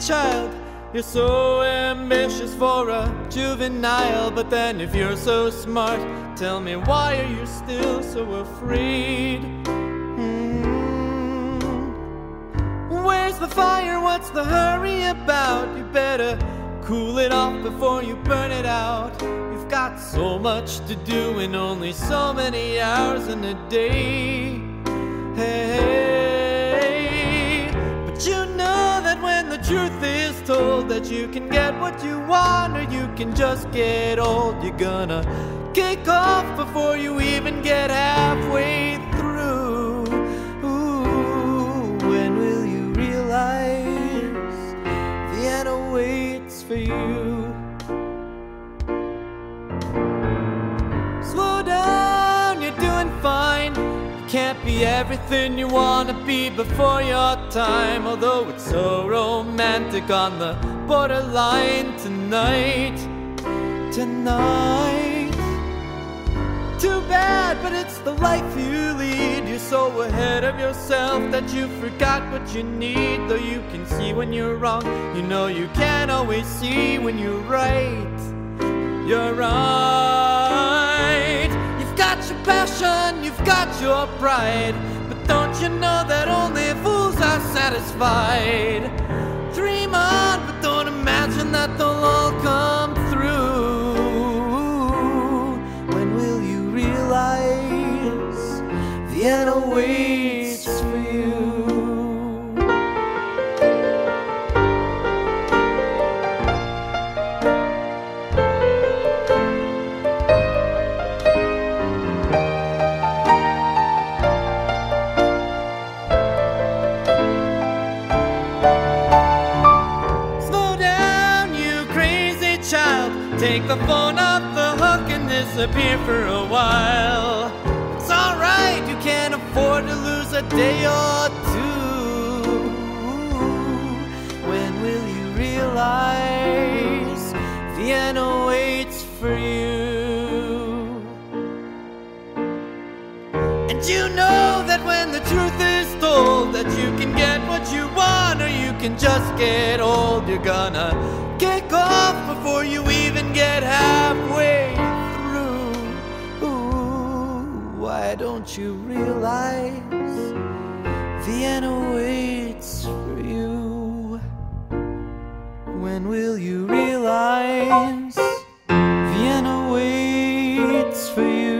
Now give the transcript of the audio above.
child. You're so ambitious for a juvenile, but then if you're so smart, tell me why are you still so afraid? Hmm. Where's the fire? What's the hurry about? You better cool it off before you burn it out. You've got so much to do in only so many hours in a day. Hey, truth is told that you can get what you want or you can just get old, you're gonna kick off before you even get halfway through. Ooh, when will you realize Vienna waits for you? Can't be everything you wanna be before your time. Although it's so romantic on the borderline tonight. Tonight. Too bad, but it's the life you lead. You're so ahead of yourself that you forgot what you need. Though you can see when you're wrong, you know you can't always see when you're right. You're right. Passion, you've got your pride. But don't you know that only fools are satisfied? Dream on, but don't imagine that they'll all come through. When will you realize Vienna waits for you? Take the phone off the hook and disappear for a while. It's alright, you can't afford to lose a day or two. When will you realize Vienna waits for you? And you know that when the truth is told that you can get what you want or you can just get old, you're gonna kick off before you even get halfway through. Ooh, why don't you realize Vienna waits for you? When will you realize Vienna waits for you?